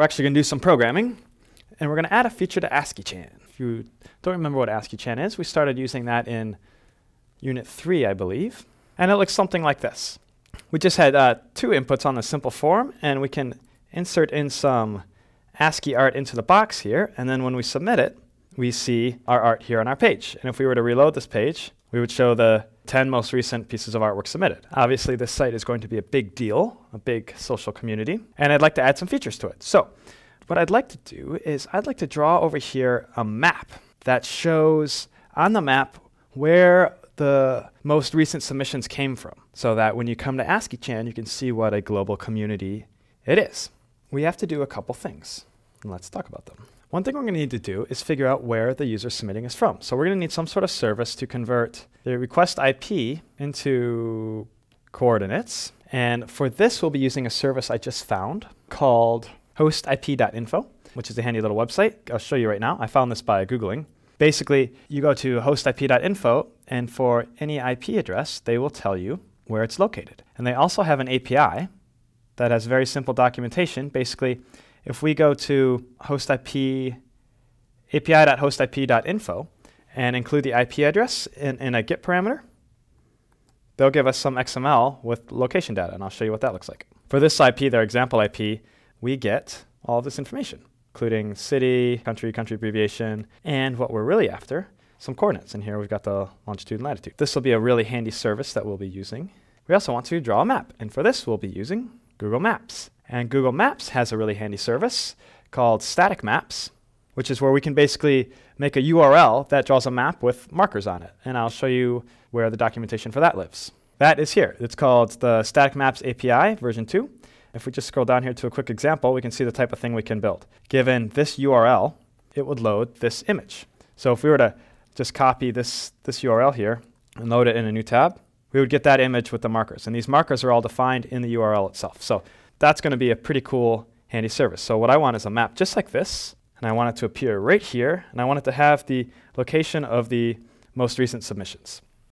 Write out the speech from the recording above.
We're actually going to do some programming, and we're going to add a feature to ASCII-chan. If you don't remember what ASCII-chan is, we started using that in Unit 3, I believe. And it looks something like this. We just had uh, two inputs on the simple form, and we can insert in some ASCII art into the box here, and then when we submit it, we see our art here on our page. And if we were to reload this page, we would show the 10 most recent pieces of artwork submitted. Obviously, this site is going to be a big deal, a big social community, and I'd like to add some features to it. So, what I'd like to do is I'd like to draw over here a map that shows on the map where the most recent submissions came from so that when you come to AsciiChan, you can see what a global community it is. We have to do a couple things, and let's talk about them. One thing we're going to need to do is figure out where the user submitting is from. So we're going to need some sort of service to convert the request IP into coordinates. And for this, we'll be using a service I just found called hostip.info, which is a handy little website. I'll show you right now. I found this by Googling. Basically, you go to hostip.info, and for any IP address, they will tell you where it's located. And they also have an API that has very simple documentation. Basically, if we go to hostip api.hostip.info and include the IP address in, in a get parameter, they'll give us some XML with location data, and I'll show you what that looks like. For this IP, their example IP, we get all of this information, including city, country, country abbreviation, and what we're really after, some coordinates. And here we've got the longitude and latitude. This will be a really handy service that we'll be using. We also want to draw a map, and for this we'll be using Google Maps. And Google Maps has a really handy service called Static Maps, which is where we can basically make a URL that draws a map with markers on it. And I'll show you where the documentation for that lives. That is here. It's called the Static Maps API version 2. If we just scroll down here to a quick example, we can see the type of thing we can build. Given this URL, it would load this image. So if we were to just copy this, this URL here and load it in a new tab, we would get that image with the markers. And these markers are all defined in the URL itself. So that's going to be a pretty cool handy service. So what I want is a map just like this, and I want it to appear right here, and I want it to have the location of the most recent submissions.